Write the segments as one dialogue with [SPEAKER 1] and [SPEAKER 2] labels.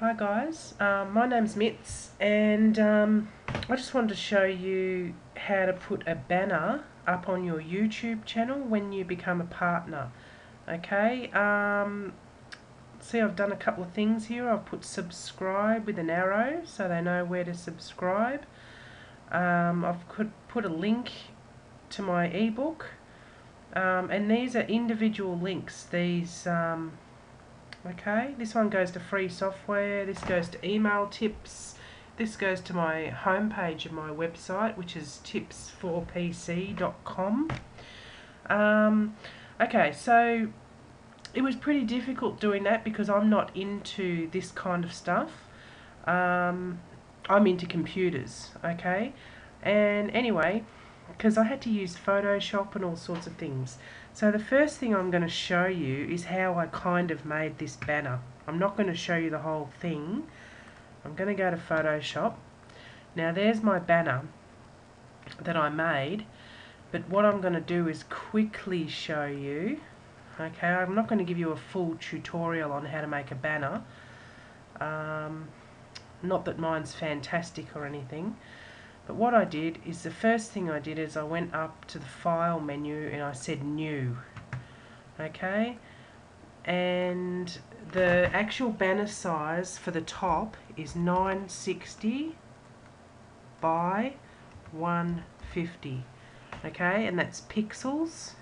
[SPEAKER 1] Hi guys, um, my name's Mitz and um, I just wanted to show you how to put a banner up on your YouTube channel when you become a partner. Okay, um, see I've done a couple of things here. I've put subscribe with an arrow so they know where to subscribe. Um, I've put, put a link to my ebook um, and these are individual links. These um, okay this one goes to free software this goes to email tips this goes to my homepage of my website which is tips4pc.com um, okay so it was pretty difficult doing that because I'm not into this kind of stuff. Um, I'm into computers okay? And anyway because I had to use Photoshop and all sorts of things. So the first thing I'm going to show you is how I kind of made this banner. I'm not going to show you the whole thing. I'm going to go to Photoshop. Now there's my banner that I made but what I'm going to do is quickly show you okay I'm not going to give you a full tutorial on how to make a banner um, not that mine's fantastic or anything but what I did is the first thing I did is I went up to the file menu and I said new. Okay? And the actual banner size for the top is 960 by 150. Okay? And that's pixels.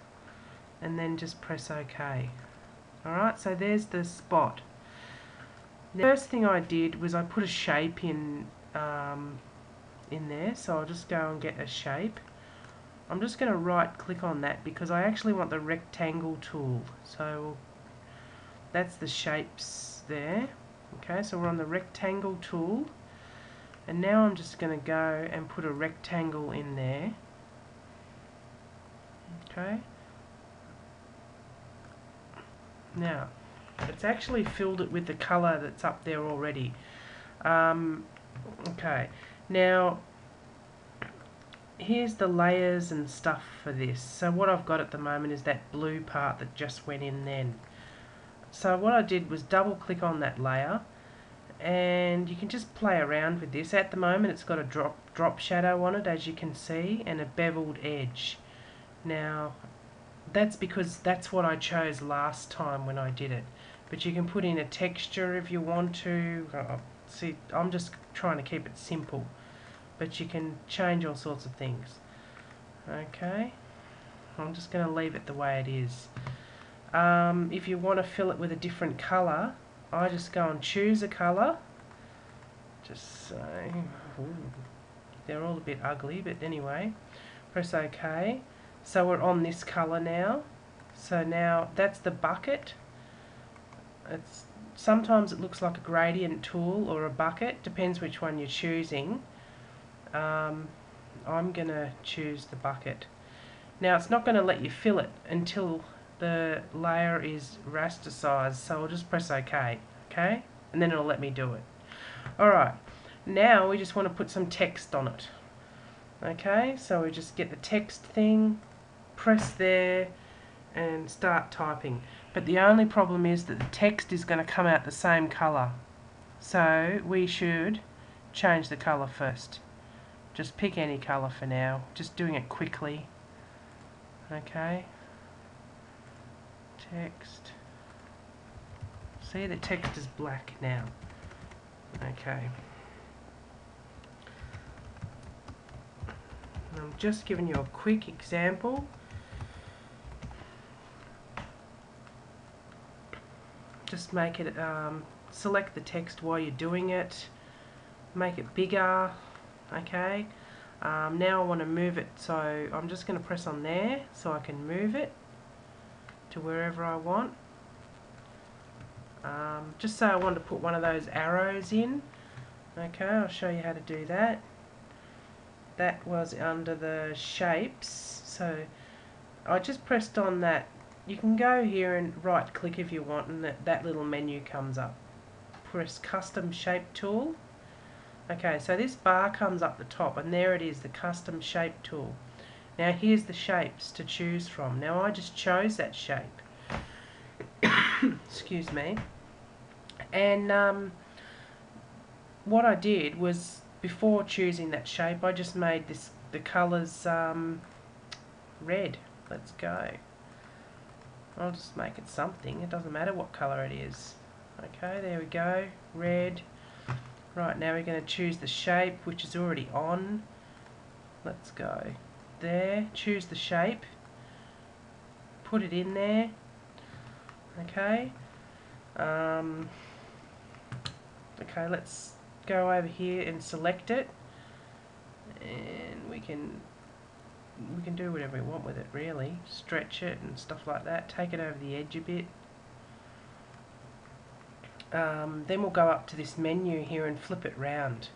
[SPEAKER 1] And then just press OK. Alright, so there's the spot. The first thing I did was I put a shape in um, in there so I'll just go and get a shape. I'm just going to right click on that because I actually want the rectangle tool. So that's the shapes there. Okay so we're on the rectangle tool. And now I'm just going to go and put a rectangle in there. Okay. Now it's actually filled it with the color that's up there already. Um, okay now, here's the layers and stuff for this. So what I've got at the moment is that blue part that just went in then. So what I did was double click on that layer and you can just play around with this. At the moment it's got a drop, drop shadow on it as you can see and a beveled edge. Now that's because that's what I chose last time when I did it. But you can put in a texture if you want to. Uh, see, I'm just trying to keep it simple but you can change all sorts of things. Okay? I'm just going to leave it the way it is. Um, if you want to fill it with a different colour I just go and choose a colour. Just say they're all a bit ugly but anyway press OK. So we're on this colour now. So now that's the bucket. It's sometimes it looks like a gradient tool or a bucket depends which one you're choosing um, I'm gonna choose the bucket. Now it's not going to let you fill it until the layer is rasterized so I'll just press OK okay? And then it'll let me do it. Alright now we just want to put some text on it okay? So we just get the text thing press there and start typing. But the only problem is that the text is going to come out the same colour. So we should change the colour first just pick any colour for now. Just doing it quickly. Okay. Text. See the text is black now. Okay. I'm just giving you a quick example. Just make it um, select the text while you're doing it. Make it bigger okay? Um, now I want to move it so I'm just going to press on there so I can move it to wherever I want. Um, just say I want to put one of those arrows in okay? I'll show you how to do that. That was under the shapes so I just pressed on that. You can go here and right click if you want and that, that little menu comes up. Press custom shape tool Okay, so this bar comes up the top and there it is, the custom shape tool. Now here's the shapes to choose from. Now I just chose that shape. Excuse me. And um, what I did was before choosing that shape I just made this the colours um, red let's go I'll just make it something it doesn't matter what colour it is okay there we go red right now we're going to choose the shape which is already on. Let's go there choose the shape. Put it in there. Okay um, okay let's go over here and select it. And we can we can do whatever we want with it really. Stretch it and stuff like that. Take it over the edge a bit um, then we'll go up to this menu here and flip it round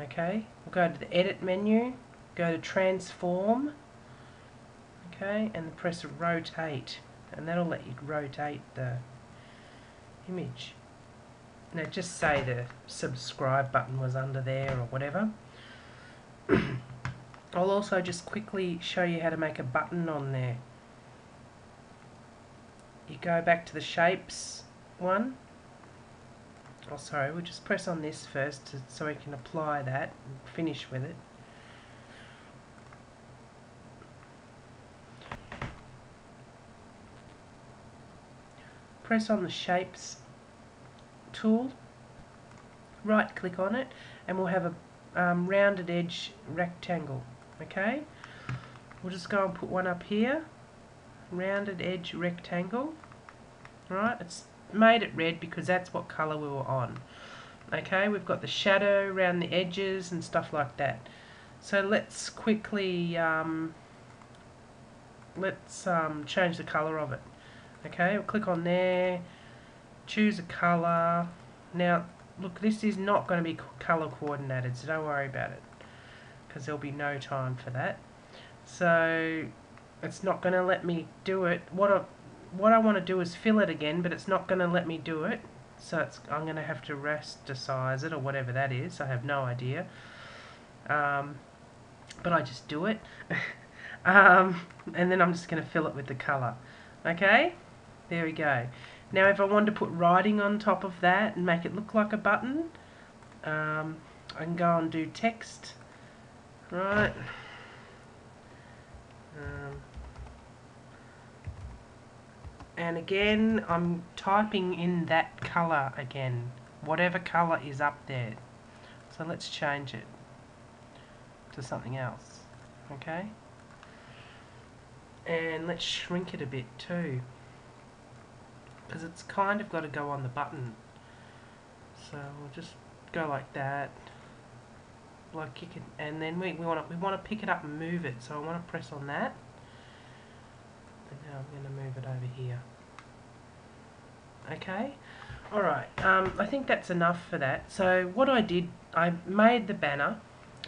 [SPEAKER 1] okay we'll go to the edit menu go to transform okay and press rotate and that'll let you rotate the image now just say the subscribe button was under there or whatever. I'll also just quickly show you how to make a button on there. You go back to the shapes one. Oh sorry, we'll just press on this first to, so we can apply that and finish with it. Press on the shapes tool, right click on it, and we'll have a um, rounded edge rectangle. Okay, we'll just go and put one up here, rounded edge rectangle. Right, it's made it red because that's what colour we were on. Okay, we've got the shadow around the edges and stuff like that. So let's quickly um, let's um, change the colour of it. Okay, we'll click on there choose a color now look this is not going to be color coordinated so don't worry about it because there'll be no time for that so it's not going to let me do it what what I want to do is fill it again but it's not going to let me do it. So it's, I'm going to have to rasticize it or whatever that is. I have no idea. Um, but I just do it. Um, and then I'm just going to fill it with the color okay? There we go. Now if I wanted to put writing on top of that and make it look like a button, um, I can go and do text, right, um, and again I'm typing in that colour again, whatever colour is up there. So let's change it to something else, okay? And let's shrink it a bit too because it's kind of got to go on the button. So we'll just go like that. Like you can, and then we, we want to we want to pick it up and move it. So I want to press on that now I'm going to move it over here. Okay? Alright um, I think that's enough for that. So what I did I made the banner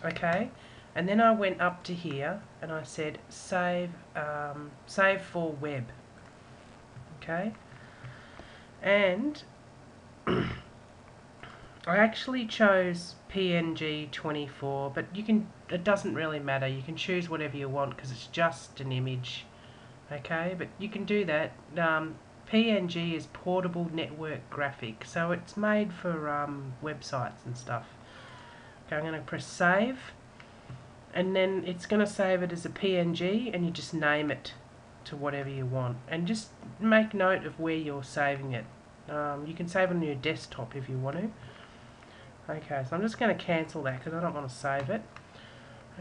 [SPEAKER 1] okay? And then I went up to here and I said save um, save for web okay? And I actually chose PNG 24 but you can it doesn't really matter. You can choose whatever you want because it's just an image okay but you can do that um, PNG is portable network graphic so it's made for um, websites and stuff okay I'm going to press save and then it's going to save it as a PNG and you just name it to whatever you want and just make note of where you're saving it um, you can save it on your desktop if you want to. Okay, so I'm just going to cancel that because I don't want to save it.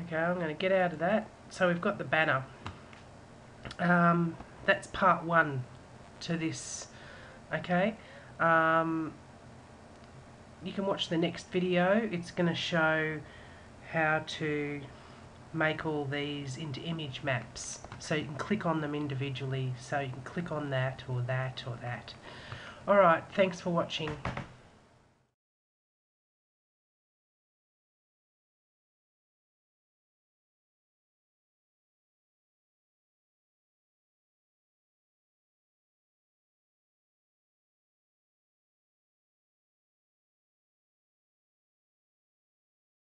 [SPEAKER 1] Okay, I'm going to get out of that. So we've got the banner. Um, that's part one to this. Okay, um, you can watch the next video. It's going to show how to make all these into image maps. So you can click on them individually. So you can click on that or that or that. Alright, thanks for watching.